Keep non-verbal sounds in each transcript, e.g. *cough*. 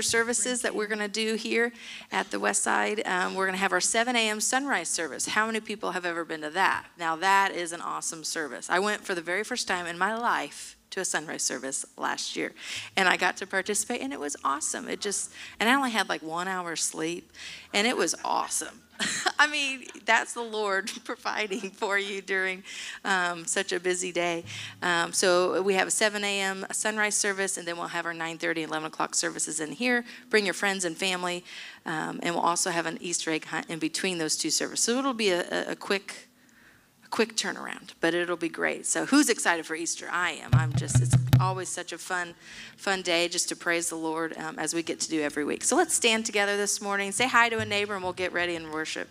services that we're going to do here at the West Side. Um, we're going to have our 7 a.m. sunrise service. How many people have ever been to that? Now, that is an awesome service. I went for the very first time in my life to a sunrise service last year and I got to participate and it was awesome. It just, and I only had like one hour sleep and it was awesome. *laughs* I mean, that's the Lord *laughs* providing for you during um, such a busy day. Um, so we have a 7 a.m. sunrise service, and then we'll have our 9:30 11 o'clock services in here. Bring your friends and family, um, and we'll also have an Easter egg hunt in between those two services. So it'll be a, a quick quick turnaround, but it'll be great. So who's excited for Easter? I am. I'm just, it's always such a fun, fun day just to praise the Lord um, as we get to do every week. So let's stand together this morning, say hi to a neighbor, and we'll get ready and worship.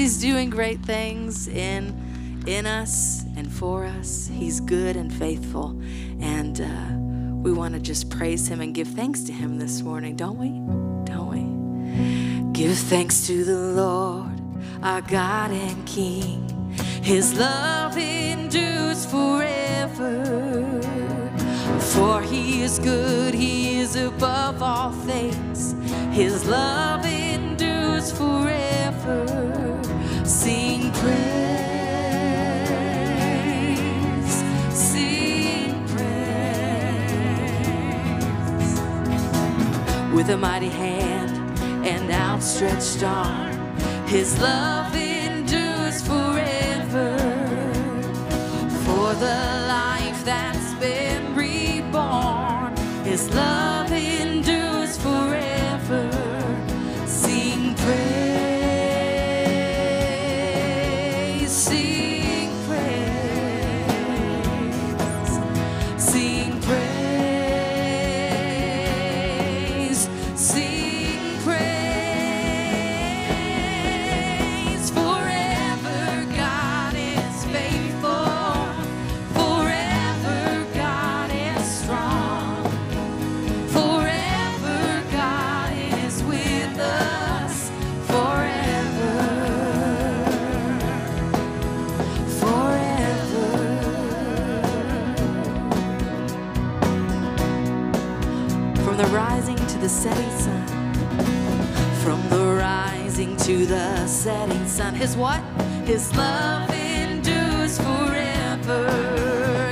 He's doing great things in, in us and for us. He's good and faithful. And uh, we want to just praise Him and give thanks to Him this morning, don't we? Don't we? Give thanks to the Lord, our God and King. His love endures forever. For he is good, he is above all things. His love endures forever. Sing praise, sing praise. With a mighty hand and outstretched arm, his love endures forever. For the life that's been reborn, his love setting sun, from the rising to the setting sun, His what? His love endures forever,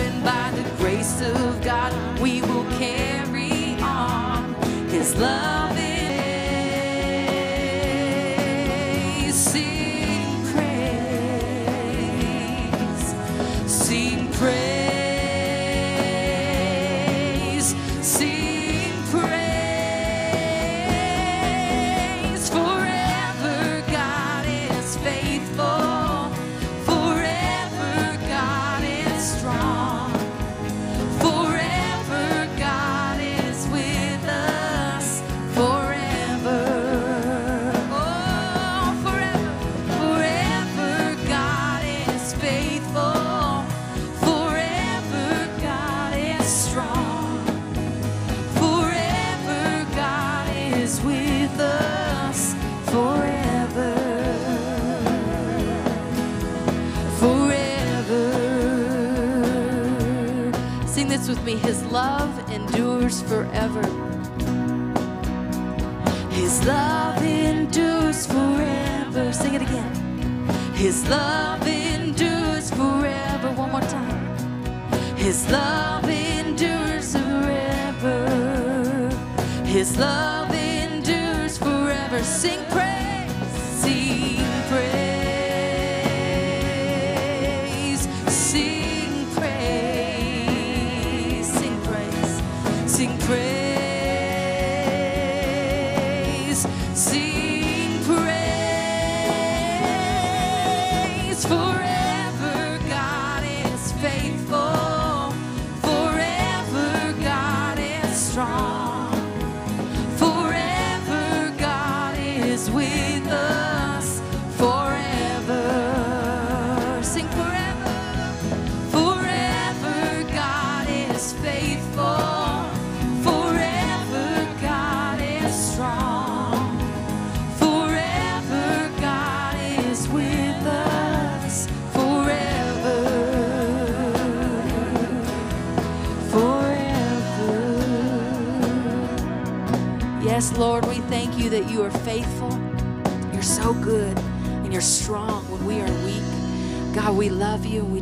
and by the grace of God we will carry on. His love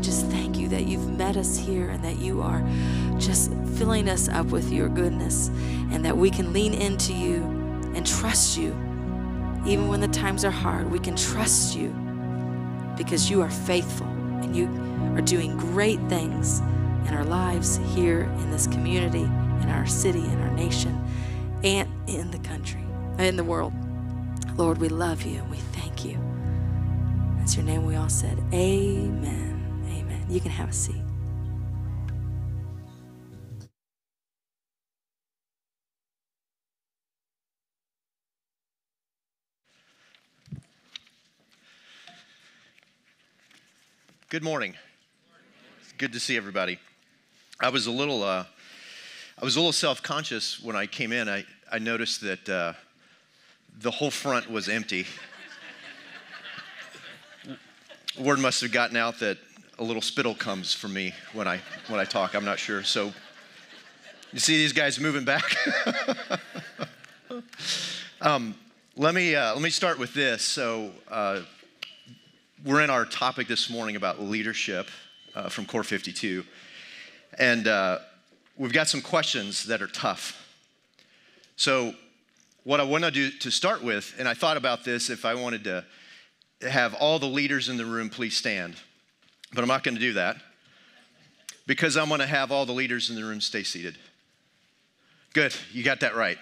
just thank you that you've met us here and that you are just filling us up with your goodness and that we can lean into you and trust you. Even when the times are hard, we can trust you because you are faithful and you are doing great things in our lives here in this community, in our city, in our nation, and in the country, in the world. Lord, we love you and we thank you. That's your name we all said. Amen. You can have a seat. Good morning. Good to see everybody. I was a little, uh, I was a little self-conscious when I came in. I, I noticed that uh, the whole front was empty. *laughs* Word must have gotten out that a little spittle comes from me when I when I talk. I'm not sure. So, you see these guys moving back. *laughs* um, let me uh, let me start with this. So. Uh, we're in our topic this morning about leadership uh, from Core 52. And uh, we've got some questions that are tough. So, what I want to do to start with, and I thought about this if I wanted to have all the leaders in the room please stand, but I'm not going to do that because I'm going to have all the leaders in the room stay seated. Good, you got that right.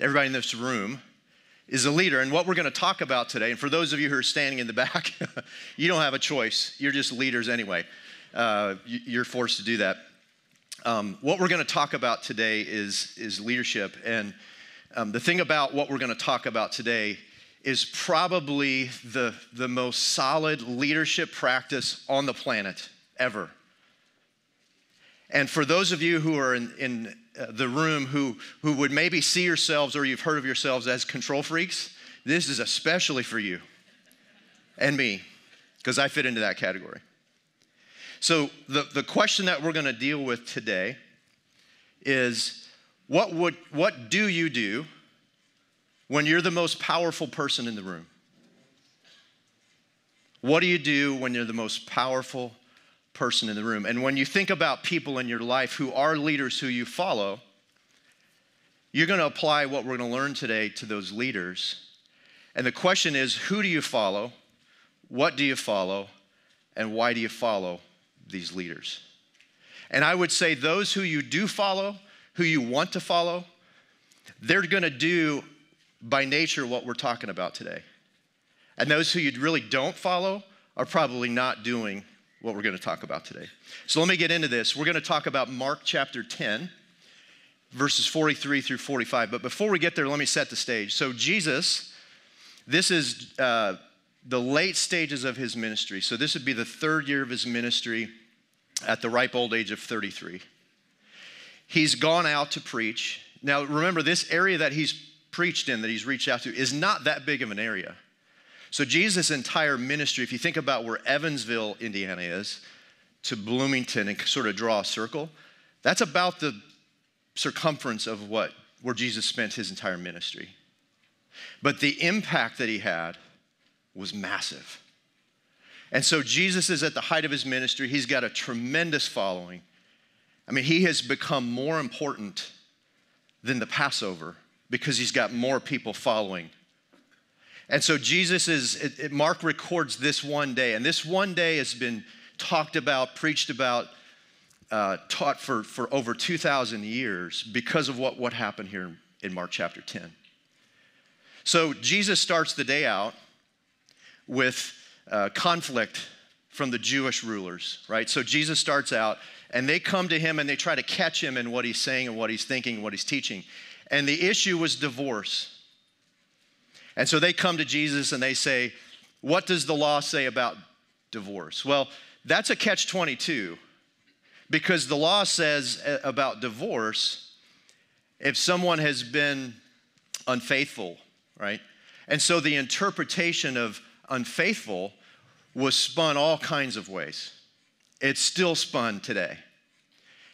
Everybody in this room is a leader. And what we're going to talk about today, and for those of you who are standing in the *laughs* back, you don't have a choice. You're just leaders anyway. Uh, you're forced to do that. Um, what we're going to talk about today is, is leadership. And um, the thing about what we're going to talk about today is probably the, the most solid leadership practice on the planet ever. And for those of you who are in, in uh, the room who, who would maybe see yourselves or you've heard of yourselves as control freaks, this is especially for you and me, because I fit into that category. So, the, the question that we're going to deal with today is what, would, what do you do when you're the most powerful person in the room? What do you do when you're the most powerful person in the room. And when you think about people in your life who are leaders who you follow, you're going to apply what we're going to learn today to those leaders. And the question is who do you follow? What do you follow? And why do you follow these leaders? And I would say those who you do follow, who you want to follow, they're going to do by nature what we're talking about today. And those who you really don't follow are probably not doing what we're going to talk about today. So let me get into this. We're going to talk about Mark chapter 10, verses 43 through 45. But before we get there, let me set the stage. So, Jesus, this is uh, the late stages of his ministry. So, this would be the third year of his ministry at the ripe old age of 33. He's gone out to preach. Now, remember, this area that he's preached in, that he's reached out to, is not that big of an area. So, Jesus' entire ministry, if you think about where Evansville, Indiana is, to Bloomington and sort of draw a circle, that's about the circumference of what where Jesus spent his entire ministry. But the impact that he had was massive. And so Jesus is at the height of his ministry. He's got a tremendous following. I mean, he has become more important than the Passover because he's got more people following and so Jesus is, it, it, Mark records this one day, and this one day has been talked about, preached about, uh, taught for, for over 2,000 years because of what, what happened here in Mark chapter 10. So Jesus starts the day out with uh, conflict from the Jewish rulers, right? So Jesus starts out, and they come to him and they try to catch him in what he's saying and what he's thinking and what he's teaching. And the issue was divorce. And so they come to Jesus and they say, What does the law say about divorce? Well, that's a catch 22 because the law says uh, about divorce if someone has been unfaithful, right? And so the interpretation of unfaithful was spun all kinds of ways. It's still spun today.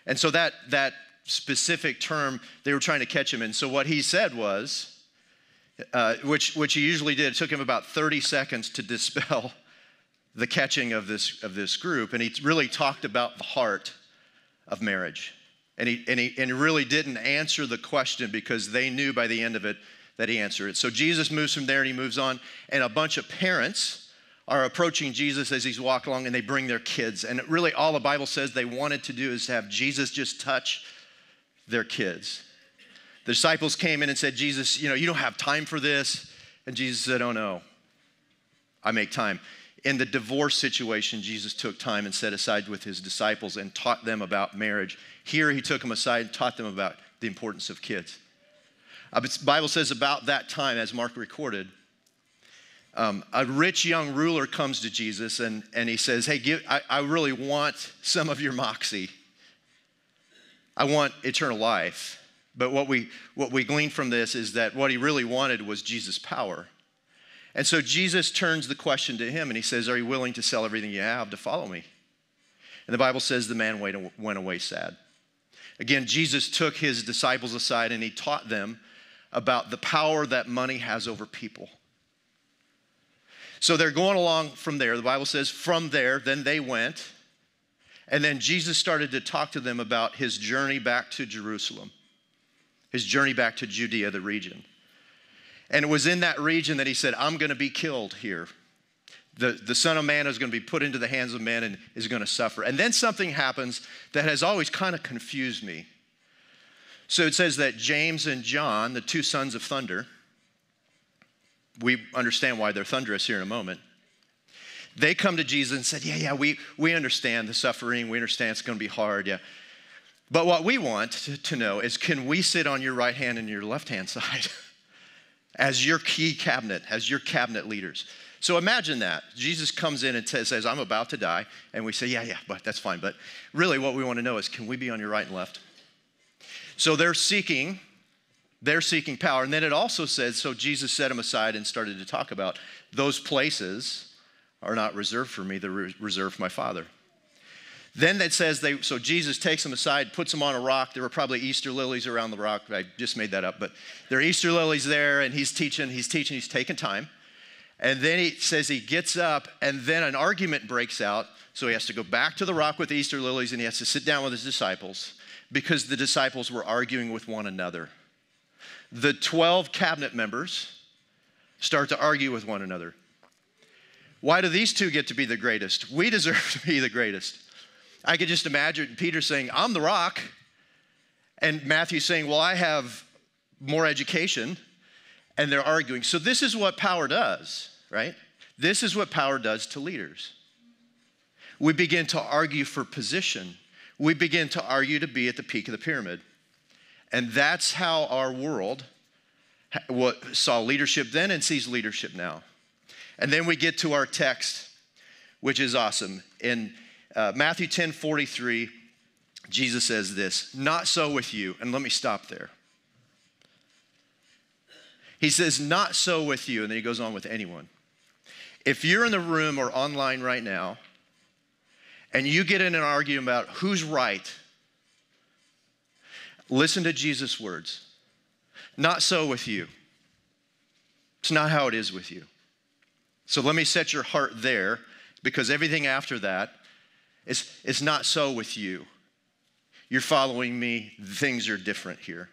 And so that, that specific term, they were trying to catch him in. So what he said was, uh, which, which he usually did. It took him about 30 seconds to *laughs* dispel the catching of this, of this group. And he really talked about the heart of marriage. And he, and, he, and he really didn't answer the question because they knew by the end of it that he answered it. So Jesus moves from there and he moves on. And a bunch of parents are approaching Jesus as he's walking along and they bring their kids. And really, all the Bible says they wanted to do is to have Jesus just touch their kids. The disciples came in and said, Jesus, you know, you don't have time for this. And Jesus said, Oh, no, I make time. In the divorce situation, Jesus took time and set aside with his disciples and taught them about marriage. Here, he took them aside and taught them about the importance of kids. Uh, the Bible says about that time, as Mark recorded, Um, a rich young ruler comes to Jesus and, and he says, Hey, give, I, I really want some of your moxie. I want eternal life. But what we, what we glean from this is that what he really wanted was Jesus' power. And so Jesus turns the question to him and he says, Are you willing to sell everything you have to follow me? And the Bible says the man went away sad. Again, Jesus took his disciples aside and he taught them about the power that money has over people. So they're going along from there. The Bible says, from there, then they went. And then Jesus started to talk to them about his journey back to Jerusalem, his journey back to Judea, the region. And it was in that region that he said, I'm going to be killed here. The, the Son of Man is going to be put into the hands of men and is going to suffer. And then something happens that has always kind of confused me. So it says that James and John, the two sons of thunder, we understand why they're thunderous here in a moment. They come to Jesus and said, Yeah, yeah, we, we understand the suffering. We understand it's going to be hard. Yeah. But what we want to, know is can we sit on your right hand and your left hand side *laughs* as your key cabinet, as your cabinet leaders? So imagine that. Jesus comes in and t- says, I'm about to die. And we say, Yeah, yeah, but that's fine. But really, what we want to know is can we be on your right and left? So they're seeking they're seeking power. And then it also says, so Jesus set them aside and started to talk about those places are not reserved for me, they're reserved for my Father. Then that says they, so Jesus takes them aside, puts them on a rock. There were probably Easter lilies around the rock. I just made that up, but there are Easter lilies there, and he's teaching, he's teaching, he's taking time. And then he says he gets up, and then an argument breaks out. So he has to go back to the rock with the Easter lilies, and he has to sit down with his disciples because the disciples were arguing with one another the 12 cabinet members start to argue with one another. Why do these two get to be the greatest? We deserve *laughs* to be the greatest. I could just imagine Peter saying, I'm the rock. And Matthew saying, Well, I have more education. And they're arguing. So, this is what power does, right? This is what power does to leaders. We begin to argue for position, we begin to argue to be at the peak of the pyramid. And that's how our world saw leadership then and sees leadership now. And then we get to our text, which is awesome. In uh, Matthew 10 43, Jesus says this Not so with you. And let me stop there. He says, Not so with you. And then he goes on with anyone. If you're in the room or online right now, and you get in an argument about who's right Listen to Jesus' words. Not so with you. It's not how it is with you. So let me set your heart there because everything after that is, is not so with you. You're following me, things are different here.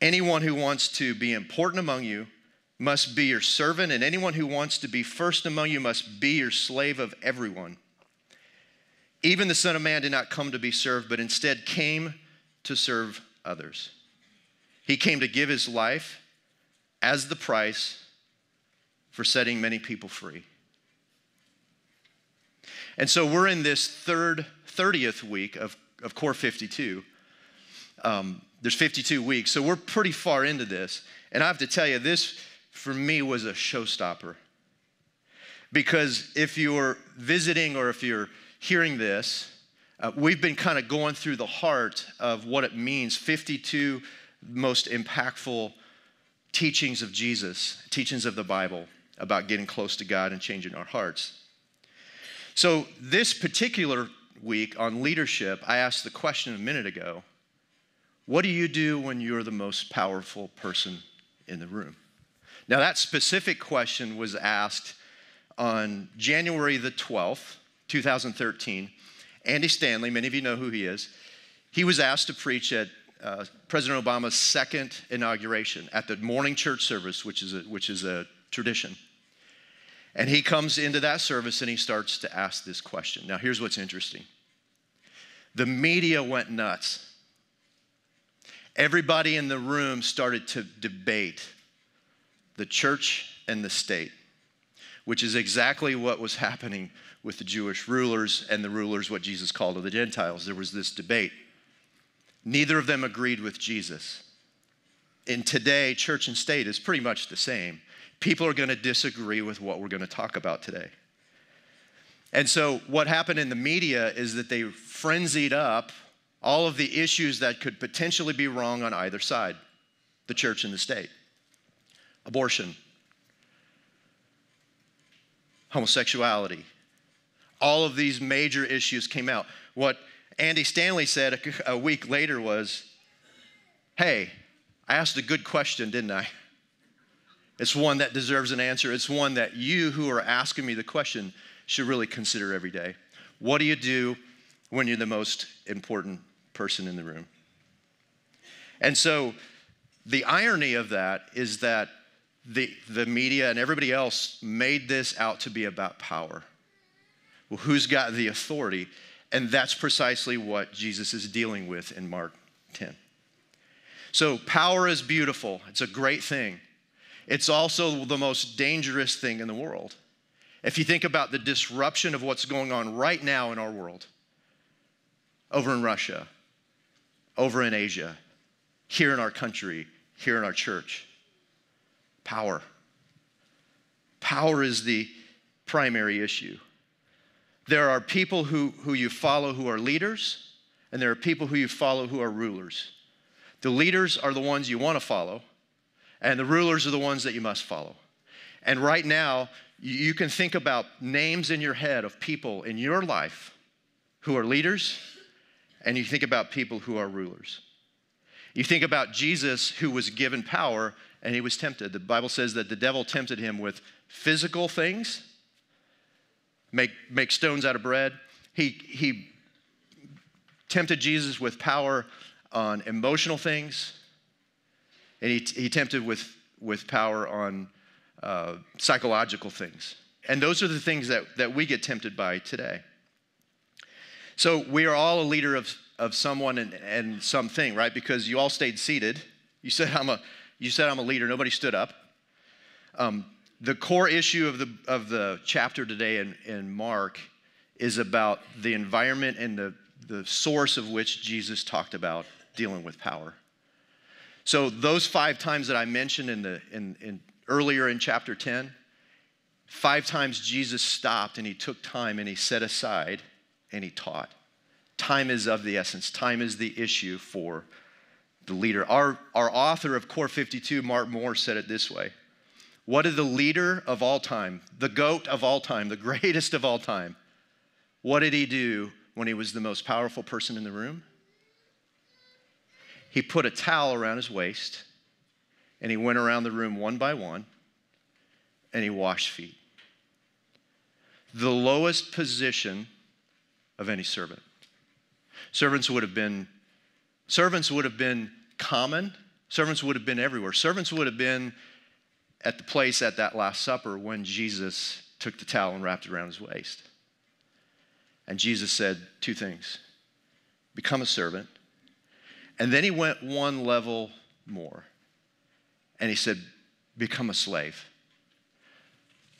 Anyone who wants to be important among you must be your servant, and anyone who wants to be first among you must be your slave of everyone. Even the Son of Man did not come to be served, but instead came to serve others. He came to give his life as the price for setting many people free. And so we're in this third, 30th week of, of Core 52. Um, there's 52 weeks, so we're pretty far into this. And I have to tell you, this for me was a showstopper. Because if you're visiting or if you're hearing this, uh, we've been kind of going through the heart of what it means 52 most impactful teachings of Jesus, teachings of the Bible about getting close to God and changing our hearts. So, this particular week on leadership, I asked the question a minute ago what do you do when you're the most powerful person in the room? Now, that specific question was asked on January the 12th, 2013 Andy Stanley, many of you know who he is, he was asked to preach at uh, President Obama's second inauguration at the morning church service, which is, a, which is a tradition. And he comes into that service and he starts to ask this question. Now, here's what's interesting the media went nuts. Everybody in the room started to debate the church and the state, which is exactly what was happening with the Jewish rulers and the rulers, what Jesus called of the Gentiles. There was this debate. Neither of them agreed with Jesus. In today, church and state is pretty much the same. People are going to disagree with what we're going to talk about today. And so, what happened in the media is that they frenzied up all of the issues that could potentially be wrong on either side the church and the state abortion, homosexuality. All of these major issues came out. What Andy Stanley said a, week later was, Hey, I asked a good question, didn't I? It's one that deserves an answer. It's one that you who are asking me the question should really consider every day. What do you do when you're the most important person in the room? And so the irony of that is that the, the media and everybody else made this out to be about power. Well, who's got the authority? And that's precisely what Jesus is dealing with in Mark 10. So, power is beautiful, it's a great thing. It's also the most dangerous thing in the world. If you think about the disruption of what's going on right now in our world, over in Russia, over in Asia, here in our country, here in our church, power. Power is the primary issue. There are people who, who you follow who are leaders, and there are people who you follow who are rulers. The leaders are the ones you want to follow, and the rulers are the ones that you must follow. And right now, you can think about names in your head of people in your life who are leaders, and you think about people who are rulers. You think about Jesus who was given power and he was tempted. The Bible says that the devil tempted him with physical things, make, make stones out of bread. He, he tempted Jesus with power on emotional things, and he, he tempted with, with power on uh, psychological things. And those are the things that, that we get tempted by today. So we are all a leader of, of someone and, and something, right? Because you all stayed seated. You said, I'm a, you said I'm a leader. Nobody stood up. Um, the core issue of the, of the chapter today in, in Mark is about the environment and the, the source of which Jesus talked about dealing with power. So those five times that I mentioned in the, in, in earlier in chapter 10, five times Jesus stopped and he took time and he set aside and he taught. Time is of the essence. Time is the issue for the leader. Our, our author of Core 52, Mark Moore, said it this way What did the leader of all time, the goat of all time, the *laughs* greatest of all time, what did he do when he was the most powerful person in the room? He put a towel around his waist and he went around the room one by one and he washed feet. The lowest position of any servant. Servants would have been servants would have been common. Servants would have been everywhere. Servants would have been at the place at that Last Supper when Jesus took the towel and wrapped it around his waist. And Jesus said two things become a servant. And then he went one level more. And he said, become a slave.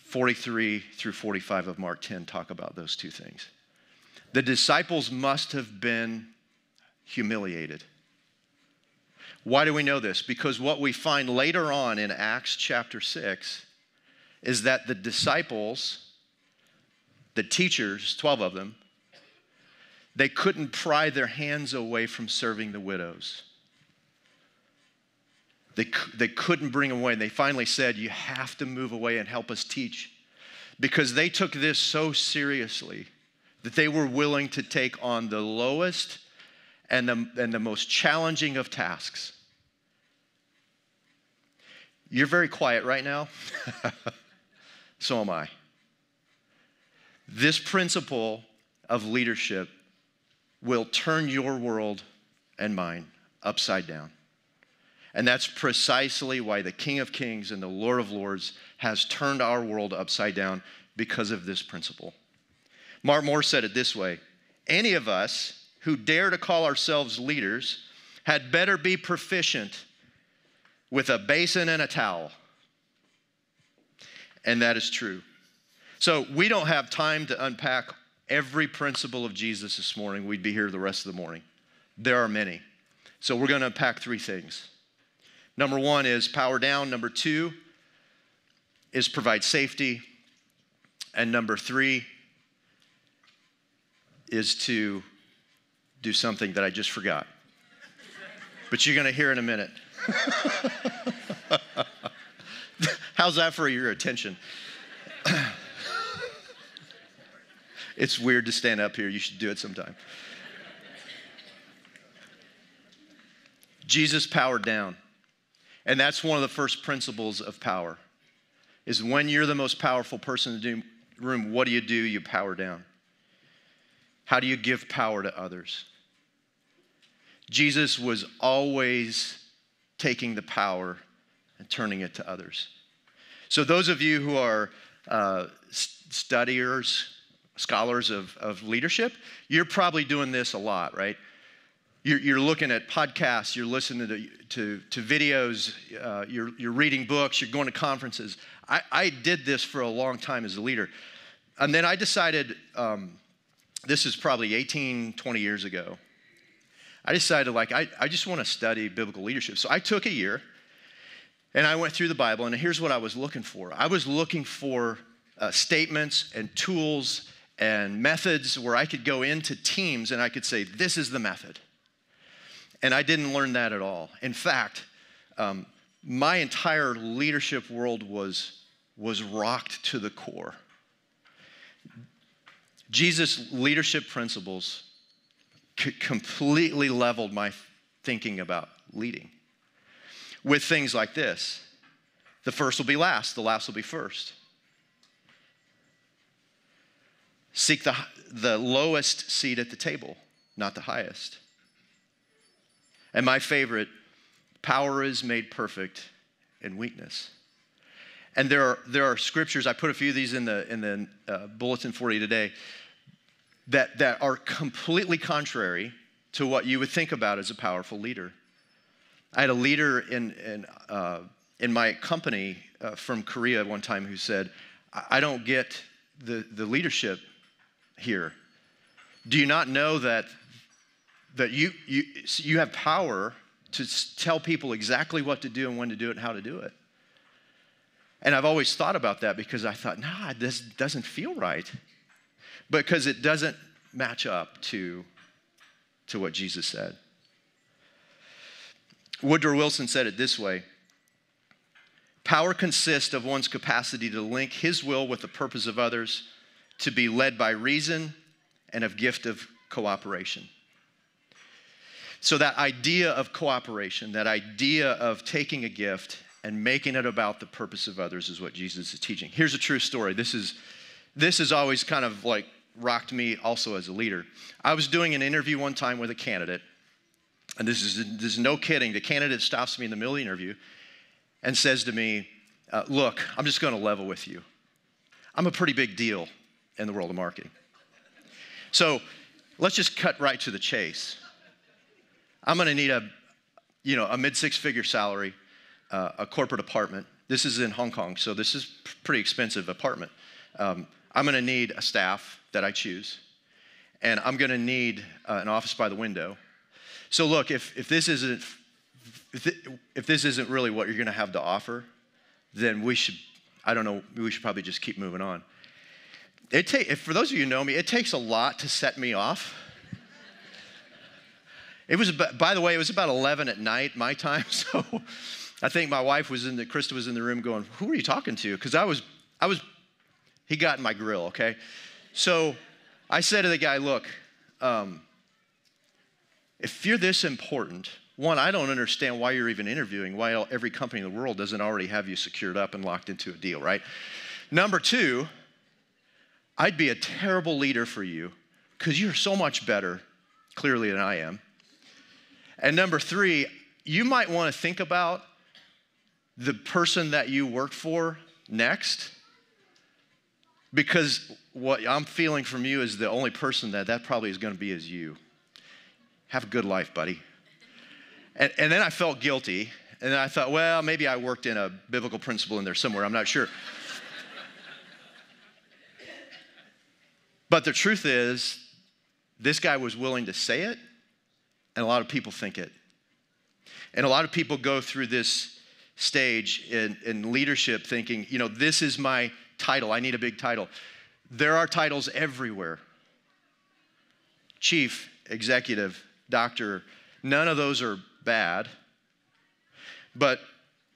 43 through 45 of Mark 10 talk about those two things. The disciples must have been humiliated. Why do we know this? Because what we find later on in Acts chapter 6 is that the disciples, the teachers, 12 of them, they couldn't pry their hands away from serving the widows. They, they couldn't bring away. And they finally said, You have to move away and help us teach. Because they took this so seriously that they were willing to take on the lowest and the, and the most challenging of tasks. You're very quiet right now. *laughs* so am I. This principle of leadership will turn your world and mine upside down. And that's precisely why the King of Kings and the Lord of Lords has turned our world upside down because of this principle. Mark Moore said it this way Any of us who dare to call ourselves leaders had better be proficient with a basin and a towel. And that is true. So we don't have time to unpack every principle of Jesus this morning. We'd be here the rest of the morning. There are many. So we're going to unpack three things. Number one is power down. Number two, is provide safety. And number three is to do something that I just forgot. but you're going to hear in a minute. *laughs* How's that for your attention? *clears throat* it's weird to stand up here. You should do it sometime. Jesus powered down. And that's one of the first principles of power. Is when you're the most powerful person in the room, what do you do? You power down. How do you give power to others? Jesus was always taking the power and turning it to others. So, those of you who are uh, studiers, scholars of, of leadership, you're probably doing this a lot, right? You're, you're looking at podcasts, you're listening to, to, to videos, uh, you're, you're reading books, you're going to conferences. I, I did this for a long time as a leader. And then I decided, um, this is probably 18, 20 years ago. I decided, like, I, I just want to study biblical leadership. So I took a year and I went through the Bible, and here's what I was looking for I was looking for uh, statements and tools and methods where I could go into teams and I could say, this is the method. And I didn't learn that at all. In fact, um, my entire leadership world was, was rocked to the core. Jesus' leadership principles c- completely leveled my thinking about leading with things like this the first will be last, the last will be first. Seek the, the lowest seat at the table, not the highest. And my favorite, power is made perfect in weakness. And there are, there are scriptures, I put a few of these in the, in the uh, bulletin for you today, that, that are completely contrary to what you would think about as a powerful leader. I had a leader in, in, uh, in my company uh, from Korea one time who said, I don't get the, the leadership here. Do you not know that that you, you, you have power to tell people exactly what to do and when to do it and how to do it. And I've always thought about that because I thought, nah, this doesn't feel right. Because it doesn't match up to, to what Jesus said. Woodrow Wilson said it this way Power consists of one's capacity to link his will with the purpose of others, to be led by reason, and of gift of cooperation. So, that idea of cooperation, that idea of taking a gift and making it about the purpose of others is what Jesus is teaching. Here's a true story. This is this has always kind of like rocked me also as a leader. I was doing an interview one time with a candidate, and this is, this is no kidding. The candidate stops me in the middle of the interview and says to me, uh, Look, I'm just going to level with you. I'm a pretty big deal in the world of marketing. So let's just cut right to the chase. I'm going to need a, you know, a mid six figure salary, uh, a corporate apartment. This is in Hong Kong, so this is pretty expensive apartment. Um, I'm going to need a staff that I choose, and I'm going to need uh, an office by the window. So look, if, if this isn't if, it, if this isn't really what you're going to have to offer, then we should I don't know we should probably just keep moving on. It for those of you who know me, it takes a lot to set me off it was, by the way, it was about 11 at night, my time. *laughs* So I think my wife was in the, Krista was in the room going, Who are you talking to? Because I was, I was, he got in my grill, okay? So I said to the guy, Look, um, if you're this important, one, I don't understand why you're even interviewing, why every company in the world doesn't already have you secured up and locked into a deal, right? Number two, I'd be a terrible leader for you because you're so much better, clearly, than I am. And number three, you might want to think about the person that you work for next because what I'm feeling from you is the only person that that probably is going to be is you. Have a good life, buddy. And, and then I felt guilty. And I thought, well, maybe I worked in a biblical principle in there somewhere. I'm not sure. But the truth is, this guy was willing to say it and a lot of people think it. And a lot of people go through this stage in, in leadership thinking, you know, this is my title. I need a big title. There are titles everywhere chief, executive, doctor. None of those are bad. But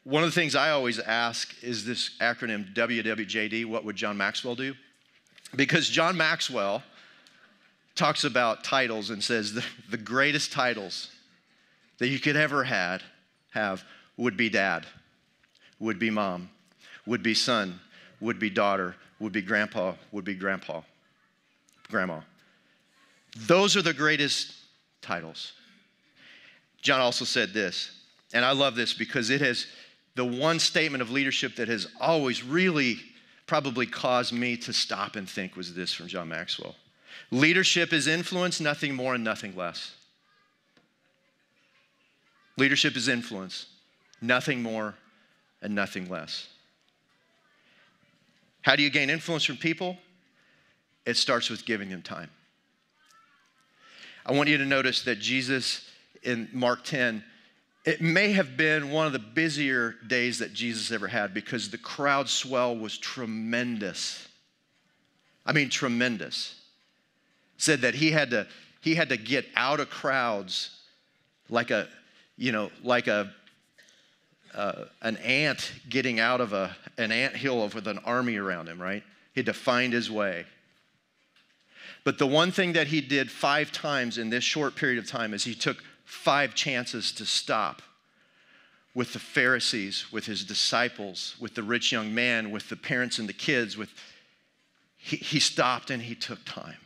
one of the things I always ask is this acronym WWJD what would John Maxwell do? Because John Maxwell talks about titles and says the, the greatest titles that you could ever had, have would be dad, would be mom, would be son, would be daughter, would be grandpa, would be grandpa, grandma. Those are the greatest titles. John also said this, and I love this because it has the one statement of leadership that has always really probably caused me to stop and think was this from John Maxwell. Leadership is influence, nothing more and nothing less. Leadership is influence, nothing more and nothing less. How do you gain influence from people? It starts with giving them time. I want you to notice that Jesus in Mark 10, it may have been one of the busier days that Jesus ever had because the crowd swell was tremendous. I mean, tremendous. Said that he had to, he had to get out of crowds like a, you know, like a, uh, an ant getting out of a, an ant hill with an army around him, right? He had to find his way. But the one thing that he did five times in this short period of time is he took five chances to stop with the Pharisees, with his disciples, with the rich young man, with the parents and the kids, with he, he stopped and he took time.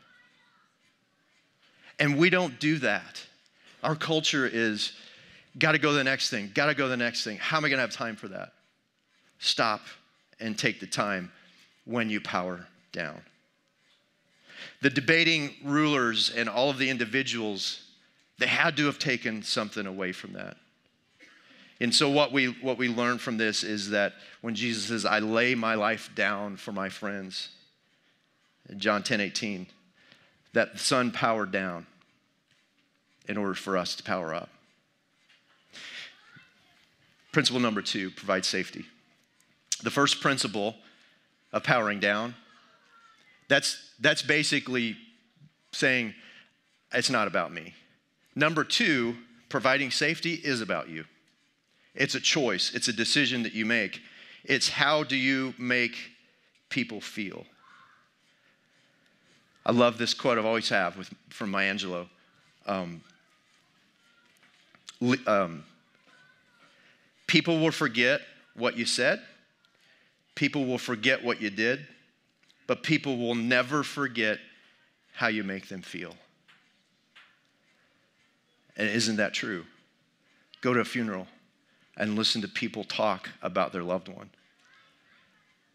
And we don't do that. Our culture is got to go to the next thing, got to go to the next thing. How am I going to have time for that? Stop and take the time when you power down. The debating rulers and all of the individuals, they had to have taken something away from that. And so what we what we learn from this is that when Jesus says, I lay my life down for my friends, in John 10 18, that the Son powered down in order for us to power up. Principle number two provide safety. The first principle of powering down that's, that's basically saying, it's not about me. Number two, providing safety is about you. It's a choice, it's a decision that you make. It's how do you make people feel? I love this quote I've always have with, from Maya Angelou. Um, um, people will forget what you said. People will forget what you did but people will never forget how you make them feel. And isn't that true? Go to a funeral and listen to people talk about their loved one.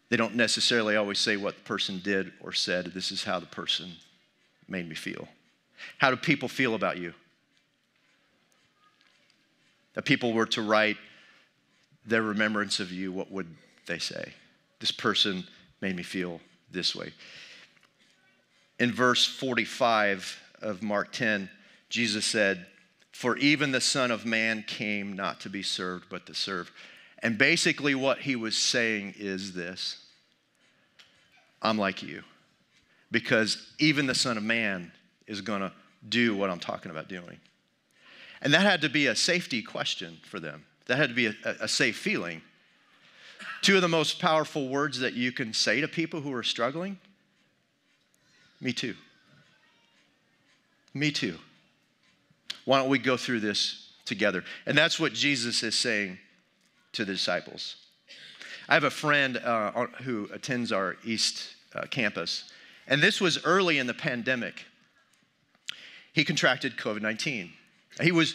They don't necessarily always say what the person did or said. This is how the person made me feel. How do people feel about you? If people were to write their remembrance of you, what would they say? This person made me feel this way. In verse 45 of Mark 10, Jesus said, For even the Son of Man came not to be served, but to serve. And basically, what he was saying is this I'm like you, because even the Son of Man is going to do what I'm talking about doing. And that had to be a safety question for them. That had to be a, a safe feeling Two of the most powerful words that you can say to people who are struggling me too. Me too. Why don't we go through this together? And that's what Jesus is saying to the disciples. I have a friend uh, who attends our East uh, campus, and this was early in the pandemic. He contracted COVID 19. He was,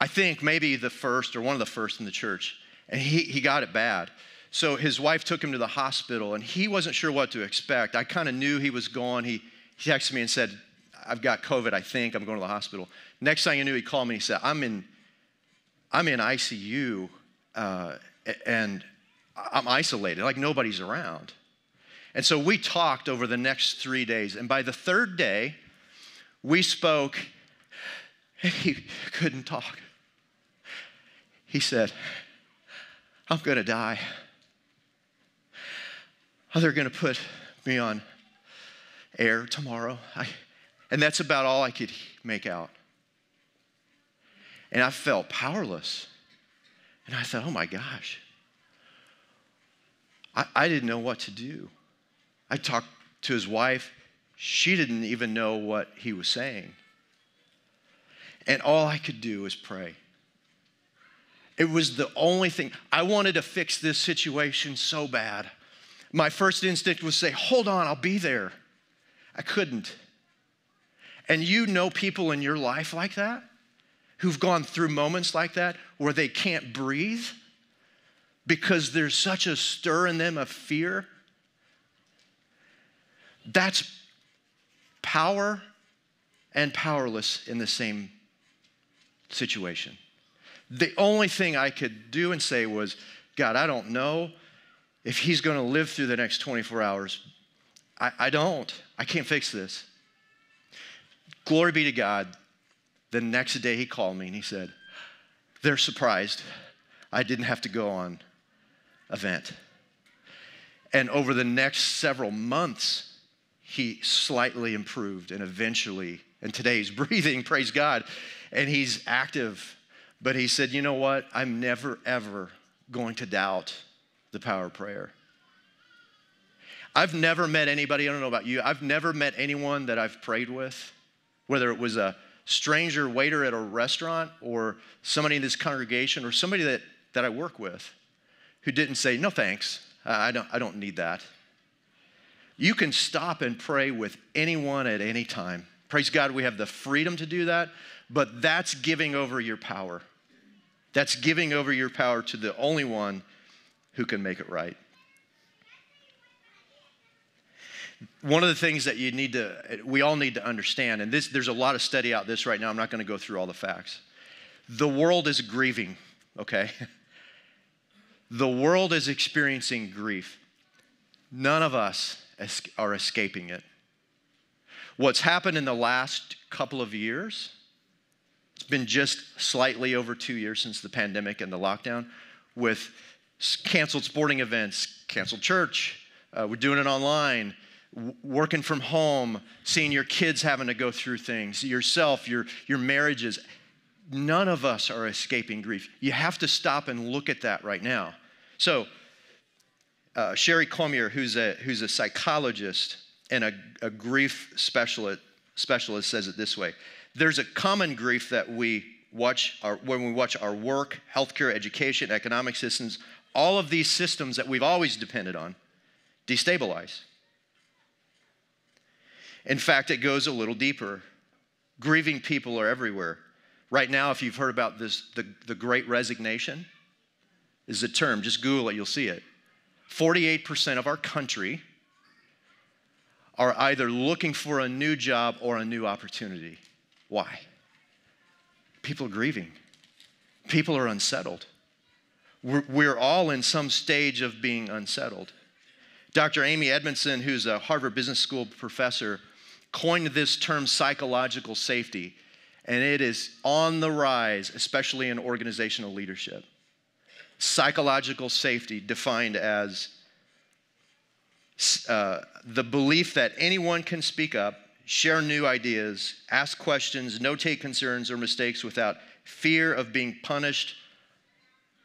I think, maybe the first or one of the first in the church, and he, he got it bad. So his wife took him to the hospital, and he wasn't sure what to expect. I kind of knew he was gone. He, he texted me and said, I've got COVID, I think. I'm going to the hospital. Next thing I knew, he called me and he said, I'm in, I'm in ICU, uh, and I'm isolated, like nobody's around. And so we talked over the next three days. And by the third day, we spoke, and he *laughs* couldn't talk. He said, I'm going to die. Oh, they're going to put me on air tomorrow. I, and that's about all I could make out. And I felt powerless. And I thought, oh my gosh. I, I didn't know what to do. I talked to his wife. She didn't even know what he was saying. And all I could do was pray. It was the only thing. I wanted to fix this situation so bad. My first instinct was to say, Hold on, I'll be there. I couldn't. And you know people in your life like that who've gone through moments like that where they can't breathe because there's such a stir in them of fear. That's power and powerless in the same situation. The only thing I could do and say was, God, I don't know if he's going to live through the next 24 hours. I, I don't. I can't fix this. Glory be to God. The next day he called me and he said, They're surprised I didn't have to go on event. And over the next several months, he slightly improved and eventually, and today he's *laughs* breathing, praise God, and he's active. But he said, You know what? I'm never, ever going to doubt the power of prayer. I've never met anybody, I don't know about you, I've never met anyone that I've prayed with, whether it was a stranger waiter at a restaurant or somebody in this congregation or somebody that, that I work with who didn't say, No thanks, I don't, I don't need that. You can stop and pray with anyone at any time. Praise God, we have the freedom to do that, but that's giving over your power. That's giving over your power to the only one who can make it right. One of the things that you need to, we all need to understand, and this, there's a lot of study out this right now. I'm not going to go through all the facts. The world is grieving, okay? *laughs* The world is experiencing grief. None of us are escaping it. What's happened in the last couple of years, it's been just slightly over two years since the pandemic and the lockdown, with canceled sporting events, canceled church, uh, we're doing it online, working from home, seeing your kids having to go through things, yourself, your, your marriages. None of us are escaping grief. You have to stop and look at that right now. So, uh, Sherry Cormier, who's a, who's a psychologist and a, a grief specialist, specialist, says it this way There's a common grief that we watch our, when we watch our work, healthcare, education, economic systems, all of these systems that we've always depended on destabilize. In fact, it goes a little deeper. Grieving people are everywhere. Right now, if you've heard about this, the, the great resignation, is a term. Just Google it, you'll see it. 48% of our country are either looking for a new job or a new opportunity. Why? People are grieving, people are unsettled. We're, we're all in some stage of being unsettled. Dr. Amy Edmondson, who's a Harvard Business School professor, coined this term psychological safety, and it is on the rise, especially in organizational leadership psychological safety defined as uh, the belief that anyone can speak up, share new ideas, ask questions, notate concerns or mistakes without fear of being punished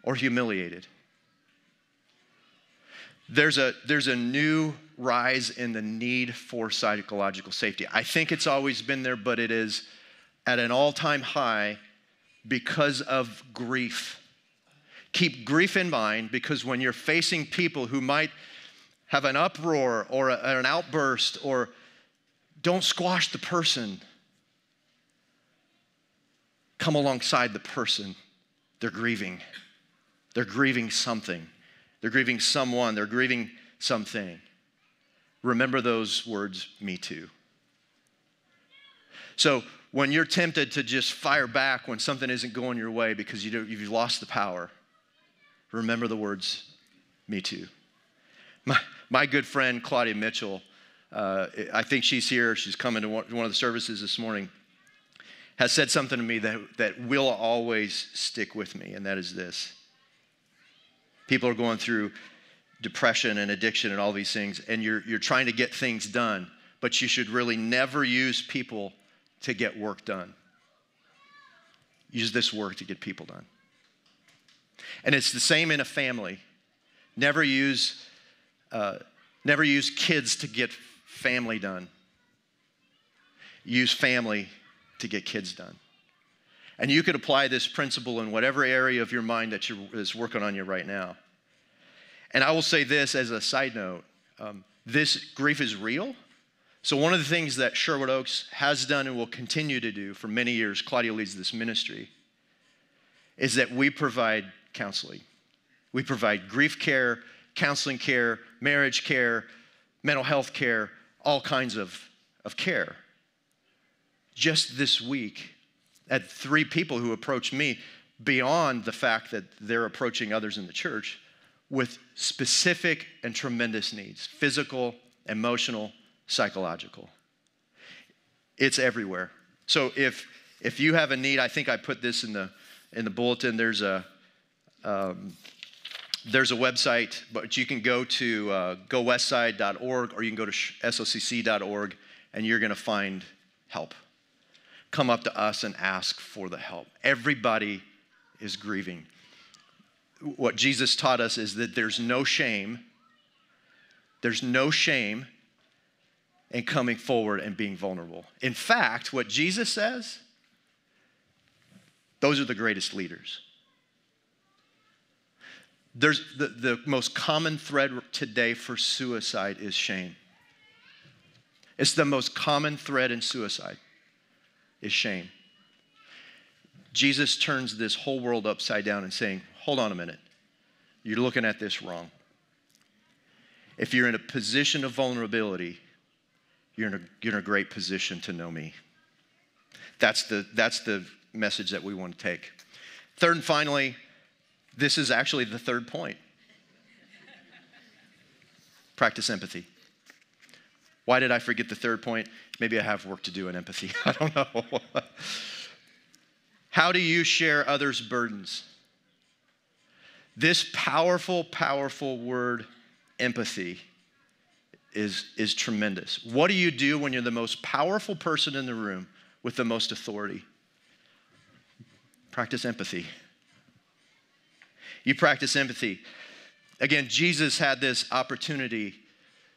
or humiliated. There's a, there's a new rise in the need for psychological safety. I think it's always been there, but it is at an all time high because of grief Keep grief in mind because when you're facing people who might have an uproar or a, an outburst or don't squash the person, come alongside the person. They're grieving. They're grieving something. They're grieving someone. They're grieving something. Remember those words, me too. So when you're tempted to just fire back when something isn't going your way because you have lost the power, remember the words, me too. My, my good friend Claudia Mitchell, uh, I think she's here, she's coming to one of the services this morning, has said something to me that, that will always stick with me, and that is this People are going through depression and addiction and all these things, and you're, you're trying to get things done, but you should really never use people to get work done. Use this work to get people done. And it's the same in a family. Never use, uh, never use kids to get family done. Use family to get kids done. And you could apply this principle in whatever area of your mind that is working on you right now. And I will say this as a side note um, this grief is real. So, one of the things that Sherwood Oaks has done and will continue to do for many years, Claudia leads this ministry, is that we provide counseling. We provide grief care, counseling care, marriage care, mental health care, all kinds of, of care. Just this week, had three people who approached me beyond the fact that they're approaching others in the church with specific and tremendous needs physical, emotional, psychological. It's everywhere. So if, if you have a need, I think I put this in the, in the bulletin. There's a, um, there's a website, but you can go to uh, gowestside.org or you can go to socc.org and you're going to find help. Come up to us and ask for the help. Everybody is grieving what Jesus taught us is that there's no shame, there's no shame in coming forward and being vulnerable. In fact, what Jesus says, those are the greatest leaders. There's the, the most common thread today for suicide is shame. It's the most common thread in suicide is shame. Jesus turns this whole world upside down and saying, hold on a minute. You're looking at this wrong. If you're in a position of vulnerability, you're in a, you're in a great position to know me. That's the, that's the message that we want to take. Third and finally, this is actually the third point practice empathy. Why did I forget the third point? Maybe I have work to do in empathy. *laughs* I don't know. *laughs* How do you share others' burdens? This powerful, powerful word, empathy, is, is tremendous. What do you do when you're the most powerful person in the room with the most authority? Practice empathy. You practice empathy. Again, Jesus had this opportunity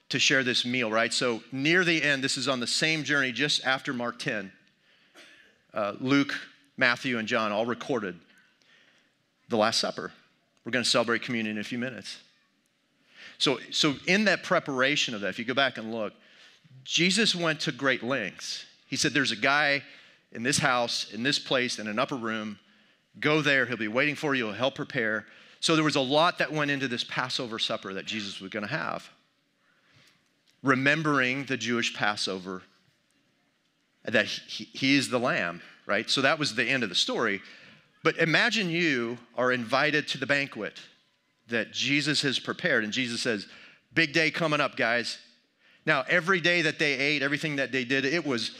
to share this meal, right? So, near the end, this is on the same journey just after Mark 10. Uh, Luke, Matthew, and John all recorded the Last Supper. We're going to celebrate communion in a few minutes. So, so, in that preparation of that, if you go back and look, Jesus went to great lengths. He said, There's a guy in this house, in this place, in an upper room. Go there. He'll be waiting for you. He'll help prepare. So, there was a lot that went into this Passover supper that Jesus was going to have. Remembering the Jewish Passover, that he, he is the lamb, right? So, that was the end of the story. But imagine you are invited to the banquet that Jesus has prepared, and Jesus says, Big day coming up, guys. Now, every day that they ate, everything that they did, it was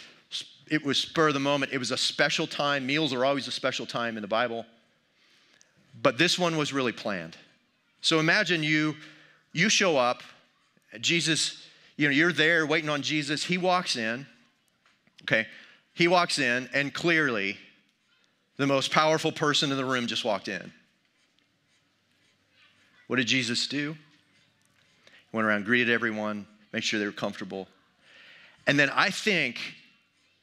it was spur of the moment. It was a special time. Meals are always a special time in the Bible. But this one was really planned. So imagine you you show up, Jesus, you know, you're there waiting on Jesus. He walks in. Okay? He walks in and clearly the most powerful person in the room just walked in. What did Jesus do? He went around, greeted everyone, make sure they were comfortable. And then I think,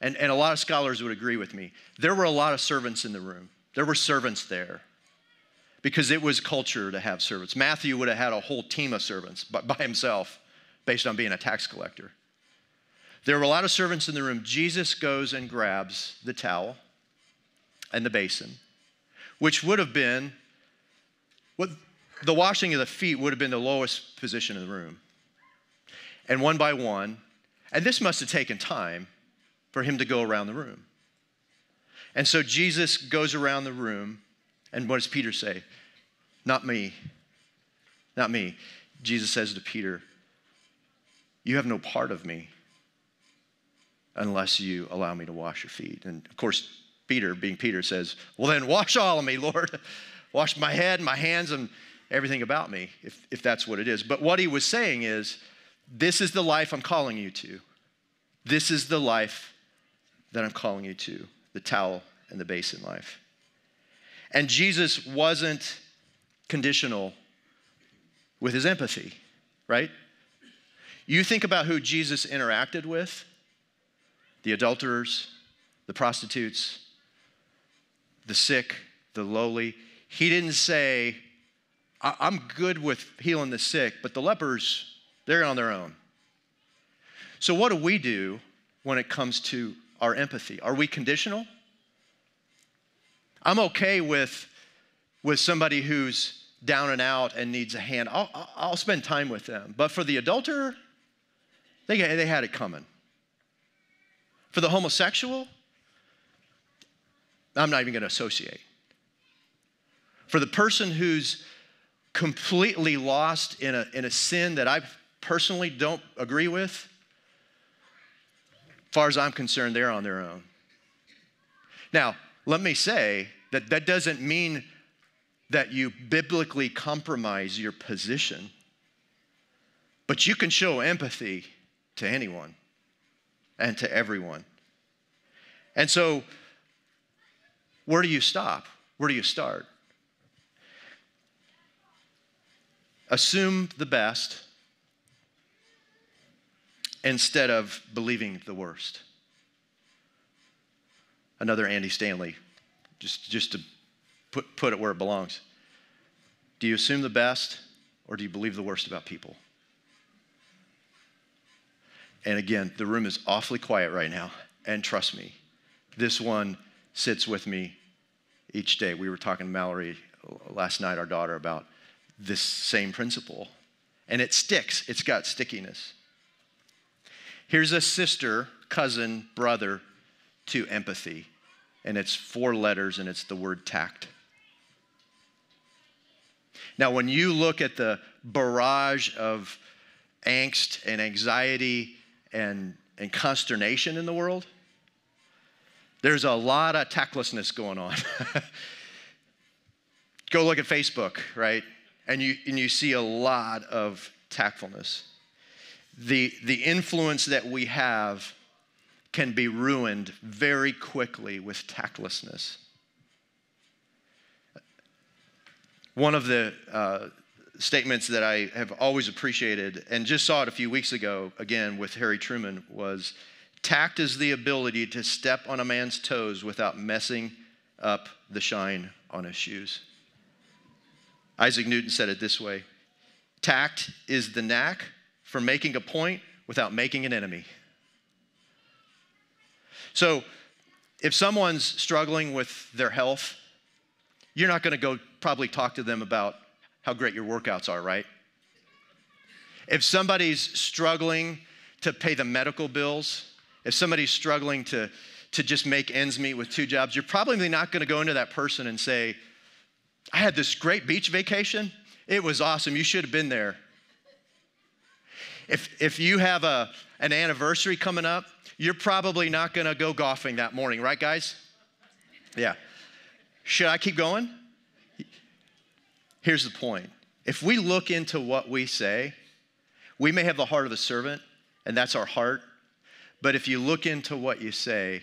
and, and a lot of scholars would agree with me, there were a lot of servants in the room. There were servants there because it was culture to have servants. Matthew would have had a whole team of servants by, by himself based on being a tax collector. There were a lot of servants in the room. Jesus goes and grabs the towel and the basin, which would have been what the washing of the feet would have been the lowest position in the room. And one by one, and this must have taken time for him to go around the room. And so Jesus goes around the room, and what does Peter say? Not me. Not me. Jesus says to Peter, You have no part of me unless you allow me to wash your feet. And of course, Peter, being Peter, says, Well, then wash all of me, Lord. *laughs* wash my head, my hands, and, everything about me, if, if that's what it is. But what he was saying is, this is the life I'm calling you to. This is the life that I'm calling you to the towel and the basin life. And Jesus wasn't conditional with his empathy, right? You think about who Jesus interacted with the adulterers, the prostitutes, the sick, the lowly. He didn't say, I'm good with healing the sick, but the lepers, they're on their own. So, what do we do when it comes to our empathy? Are we conditional? I'm okay with, with somebody who's down and out and needs a hand. I'll, I'll spend time with them. But for the adulterer, they, they had it coming. For the homosexual, I'm not even going to associate. For the person who's completely lost in a, in a sin that I personally don't agree with, as far as I'm concerned, they're on their own. Now, let me say that that doesn't mean that you biblically compromise your position, but you can show empathy to anyone and to everyone. And so, where do you stop? Where do you start? Assume the best instead of believing the worst. Another Andy Stanley, just, just to put, put it where it belongs. Do you assume the best or do you believe the worst about people? And again, the room is awfully quiet right now. And trust me, this one sits with me each day. We were talking to Mallory last night, our daughter, about this same principle. And it sticks, it's got stickiness. Here's a sister, cousin, brother to empathy. And it's four letters and it's the word tact. Now, when you look at the barrage of angst and anxiety and, and consternation in the world, there's a lot of tactlessness going on. *laughs* Go look at Facebook, right? And you, and you see a lot of tactfulness. The, the influence that we have can be ruined very quickly with tactlessness. One of the uh, statements that I have always appreciated, and just saw it a few weeks ago again with Harry Truman, was tact is the ability to step on a man's toes without messing up the shine on his shoes. Isaac Newton said it this way tact is the knack for making a point without making an enemy. So, if someone's struggling with their health, you're not going to go probably talk to them about how great your workouts are, right? If somebody's struggling to pay the medical bills, if somebody's struggling to, to just make ends meet with two jobs, you're probably not going to go into that person and say, I had this great beach vacation. It was awesome. You should have been there. If, if you have a, an anniversary coming up, you're probably not going to go golfing that morning, right, guys? Yeah. Should I keep going? Here's the point if we look into what we say, we may have the heart of a servant, and that's our heart. But if you look into what you say,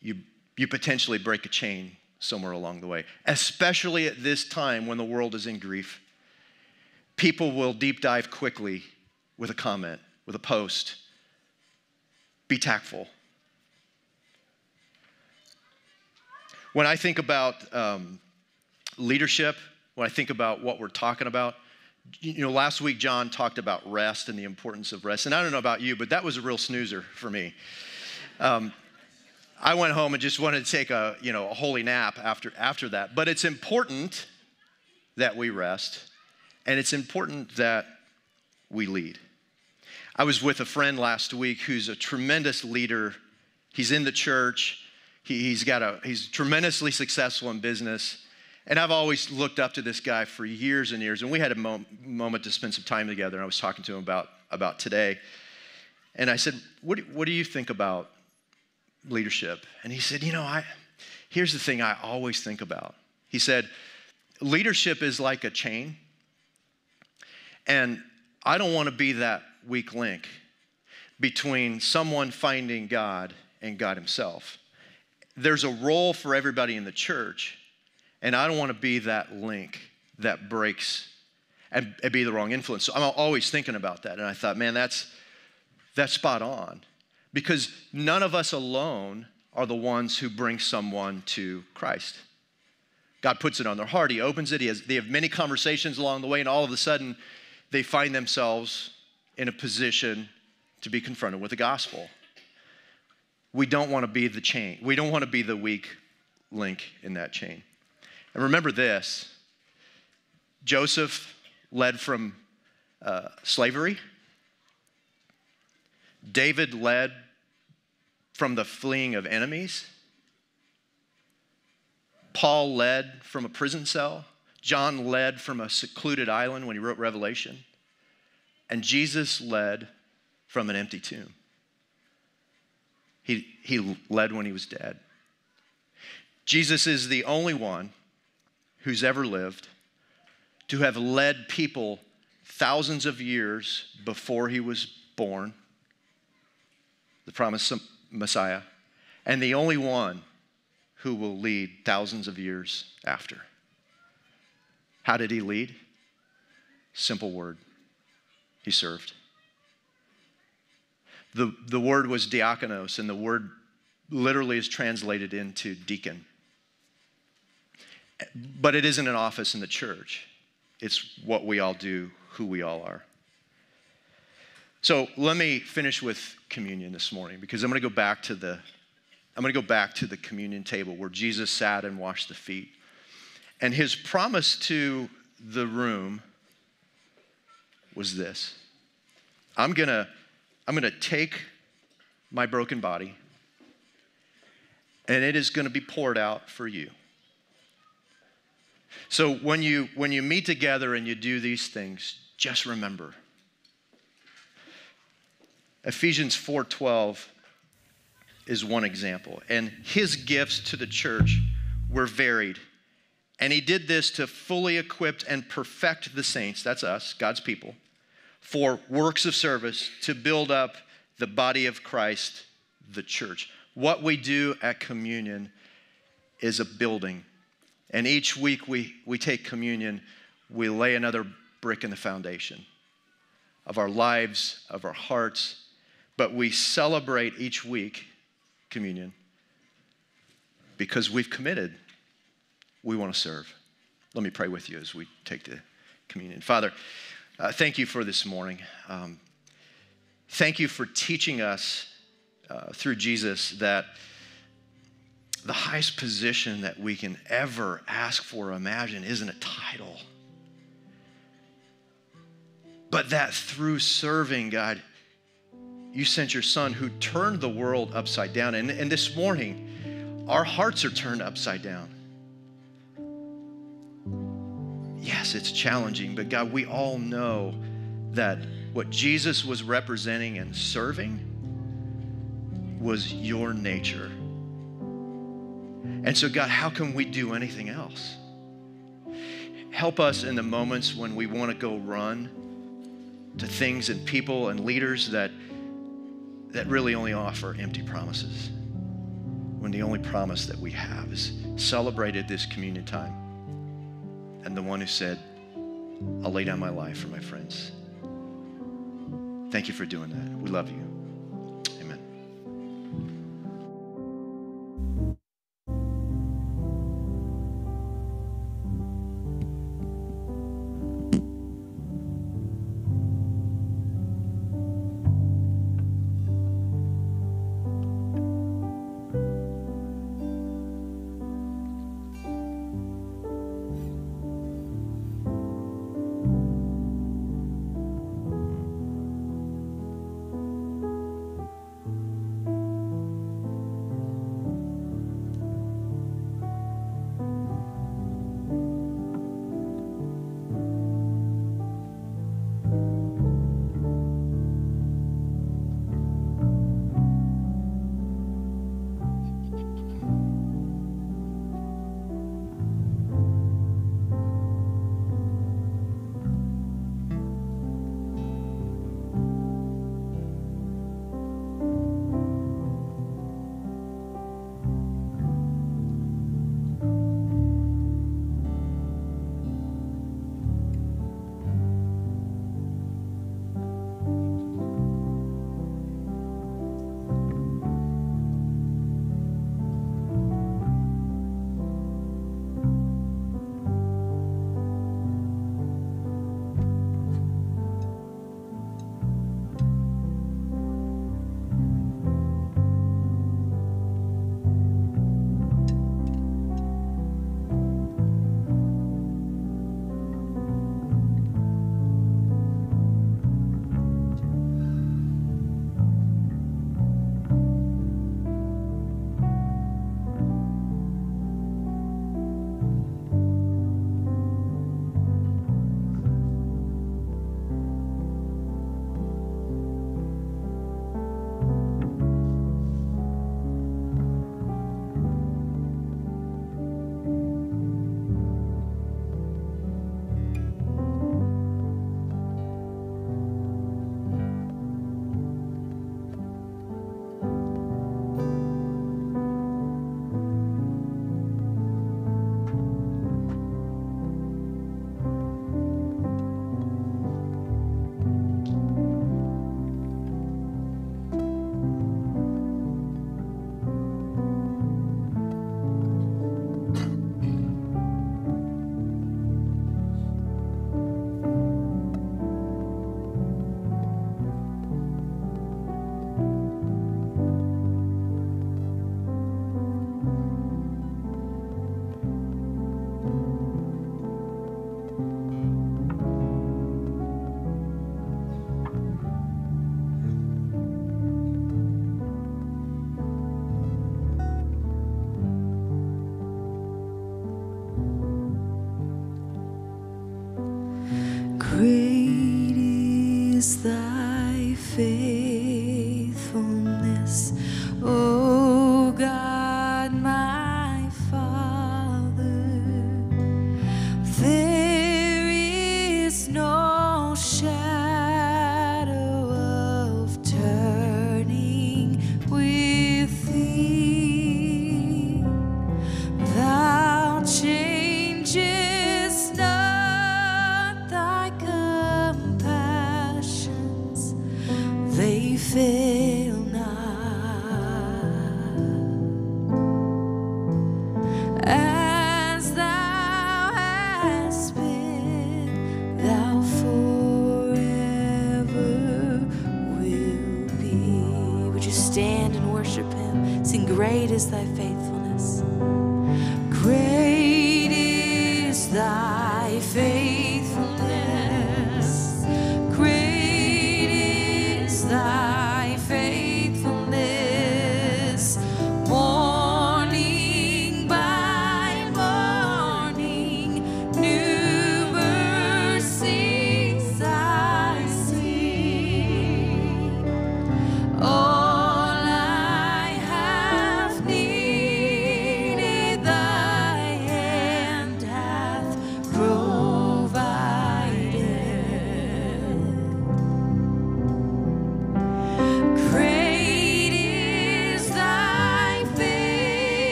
you, you potentially break a chain somewhere along the way, especially at this time when the world is in grief. People will deep dive quickly with a comment, with a post. Be tactful. When I think about um, leadership, when I think about what we're talking about. You know, last week John talked about rest and the importance of rest. And I don't know about you, but that was a real snoozer for me. Um, I went home and just wanted to take a, you know, a holy nap after, after that. But it's important that we rest, and it's important that we lead. I was with a friend last week who's a tremendous leader. He's in the church. He, has got a, he's tremendously successful in business. And I've always looked up to this guy for years and years. And we had a mo- moment to spend some time together. And I was talking to him about, about today. And I said, what do, what do you think about leadership? And he said, You know, I, here's the thing I always think about. He said, leadership is like a chain. And I don't want to be that weak link between someone finding God and God Himself. There's a role for everybody in the church, and I don't want to be that link that breaks and, and be the wrong influence. So I'm always thinking about that, and I thought, man, that's that's spot on, because none of us alone are the ones who bring someone to Christ. God puts it on their heart. He opens it. He has, they have many conversations along the way, and all of a sudden, they find themselves in a position to be confronted with the gospel. We don't want to be the chain. We don't want to be the weak link in that chain. And remember this Joseph led from uh, slavery, David led from the fleeing of enemies. Paul led from a prison cell. John led from a secluded island when he wrote Revelation. And Jesus led from an empty tomb. He, he led when he was dead. Jesus is the only one who's ever lived to have led people thousands of years before he was born, the promised Messiah, and the only one who will lead thousands of years after. How did he lead? Simple word. He served. The, the word was diakonos, and the word literally is translated into deacon. But it isn't an office in the church, it's what we all do, who we all are. So let me finish with communion this morning because I'm going to go back to the I'm going to go back to the communion table where Jesus sat and washed the feet. And his promise to the room was this I'm going to I'm going to take my broken body and it is going to be poured out for you. So when you when you meet together and you do these things, just remember Ephesians 4:12 is one example. And his gifts to the church were varied. And he did this to fully equip and perfect the saints, that's us, God's people, for works of service to build up the body of Christ, the church. What we do at communion is a building. And each week we, we take communion, we lay another brick in the foundation of our lives, of our hearts, but we celebrate each week communion because we've committed. We want to serve. Let me pray with you as we take the communion. Father, uh, thank you for this morning. Um, thank you for teaching us uh, through Jesus that the highest position that we can ever ask for or imagine isn't a title, but that through serving, God, you sent your son who turned the world upside down. And, and this morning, our hearts are turned upside down. Yes, it's challenging, but God, we all know that what Jesus was representing and serving was your nature. And so, God, how can we do anything else? Help us in the moments when we want to go run to things and people and leaders that that really only offer empty promises. When the only promise that we have is celebrated this communion time. And the one who said, I'll lay down my life for my friends. Thank you for doing that. We love you.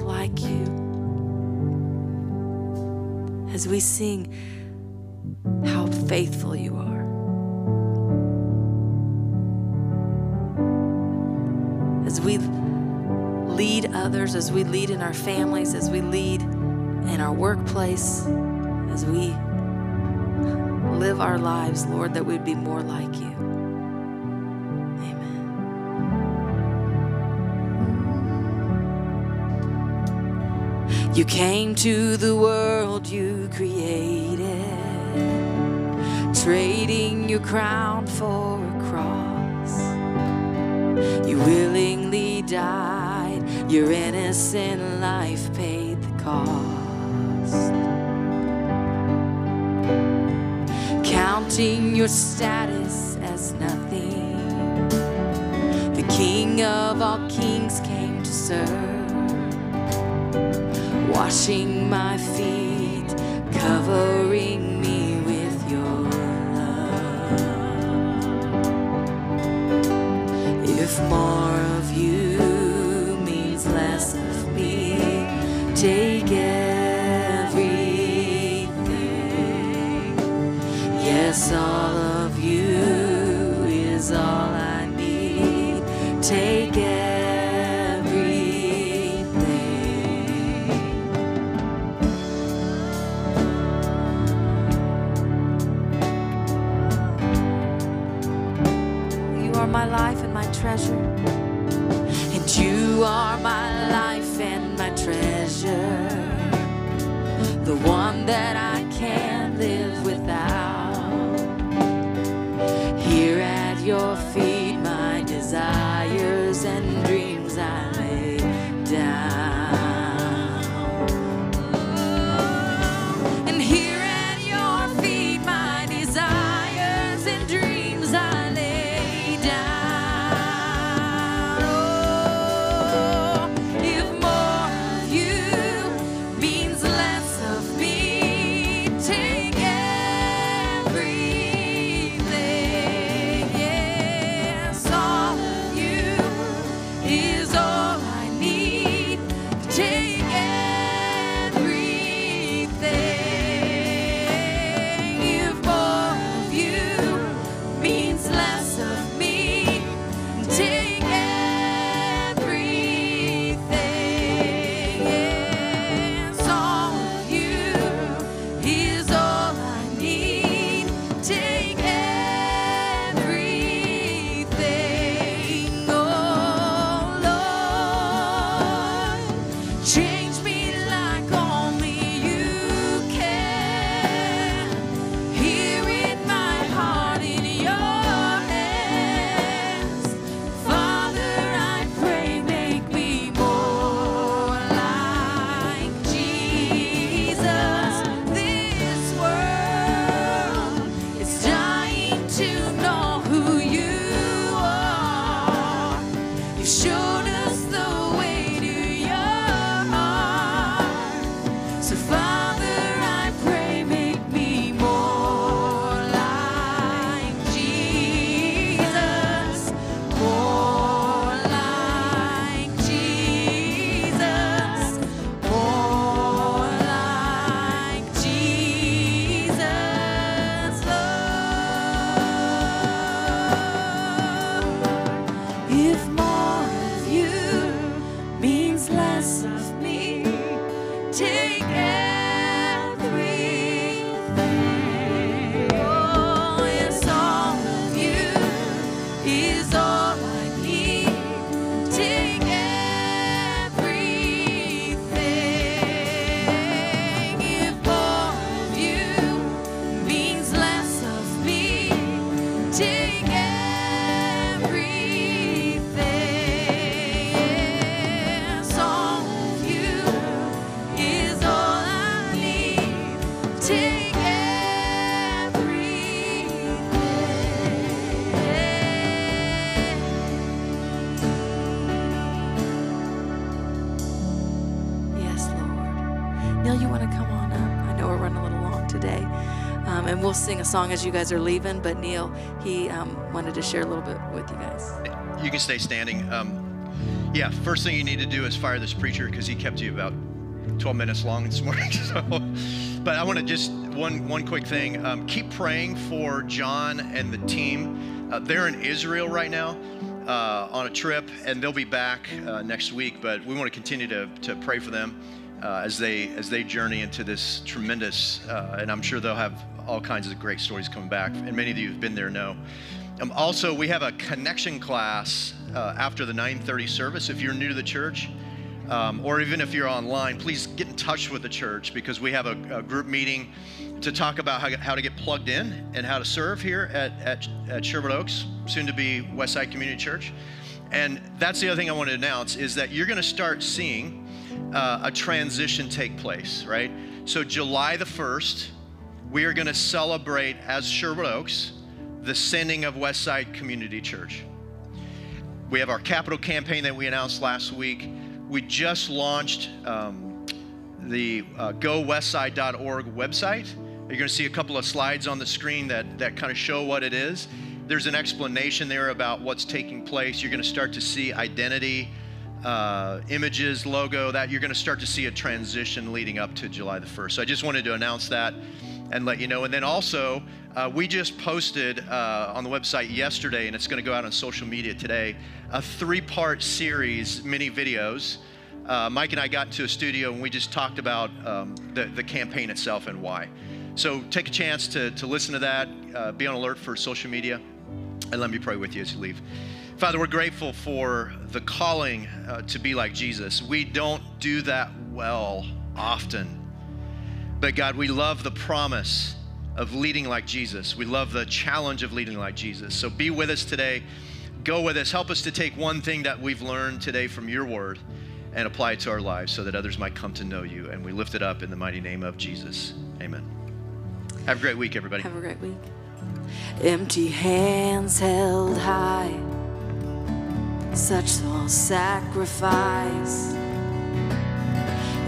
more like you. As we sing, How faithful you are. As we lead others, as we lead in our families, as we lead in our workplace, as we live our lives, Lord, that we'd be more like you. You came to the world you created, trading your crown for a cross. You willingly died, your innocent life paid the cost. Counting your status as nothing, the King of all kings came to serve washing my feet, covering me with your love. If more of you means less of me, take sing a song as you guys are leaving, but Neal, he um, wanted to share a little bit with you guys. You can stay standing. Um, yeah, first thing you need to do is fire this preacher because he kept you about 12 minutes long this *laughs* morning. So, but I want to just one one quick thing. Um, keep praying for John and the team. Uh, they're in Israel right now. Uh, on a trip, and they'll be back uh, next week. But we want to continue to, to pray for them uh, as they as they journey into this tremendous. Uh, and I'm sure they'll have all kinds of great stories coming back. And many of you who've been there know. Um, also, we have a connection class uh, after the 9:30 service. If you're new to the church um, or even if you're online, please get in touch with the church because we have a, a group meeting to talk about how, how, to get plugged in and how to serve here at, at, at Sherwood Oaks, soon to be Westside Community Church. And that's the other thing I want to announce is that you're going to start seeing uh, a transition take place, right? So, July the 1st, we are going to celebrate as Sherwood Oaks the sending of Westside Community Church. We have our capital campaign that we announced last week we just launched um, the uh, gowestside.org website. You're going to see a couple of slides on the screen that, that kind of show what it is. There's an explanation there about what's taking place. You're going to start to see identity, uh, images, logo, that you're going to start to see a transition leading up to July the 1st. So I just wanted to announce that and let you know. And then also, uh, we just posted uh, on the website yesterday, and it's going to go out on social media today, a three part series, mini videos. Uh, Mike and I got into a studio and we just talked about um, the, the campaign itself and why. So take a chance to, to listen to that, uh, be on alert for social media, and let me pray with you as you leave. Father, we're grateful for the calling uh, to be like Jesus. We don't do that well often. But God, we love the promise of leading like Jesus. We love the challenge of leading like Jesus. So be with us today. Go with us. Help us to take one thing that we've learned today from your word and apply it to our lives so that others might come to know you. And we lift it up in the mighty name of Jesus. Amen. Have a great week, everybody. Have a great week. Empty hands held high, such small sacrifice.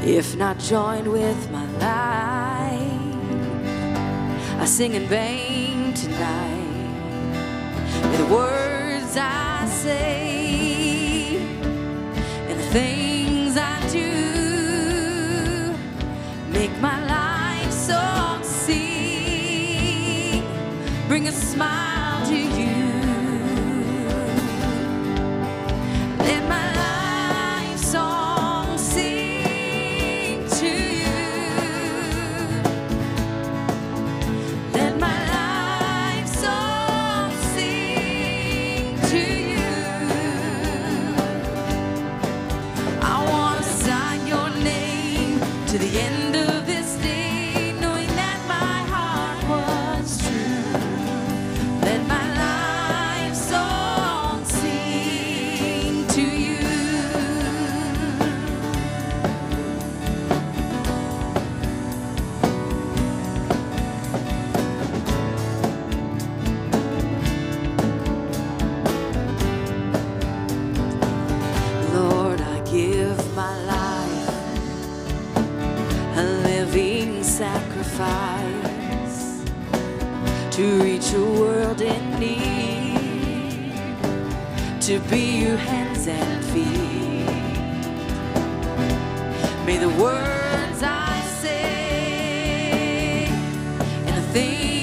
If not joined with my life, I sing in vain tonight. The words I say and the things I do make my life so sing, bring a smile to be your hands and feet. May the words I say and the things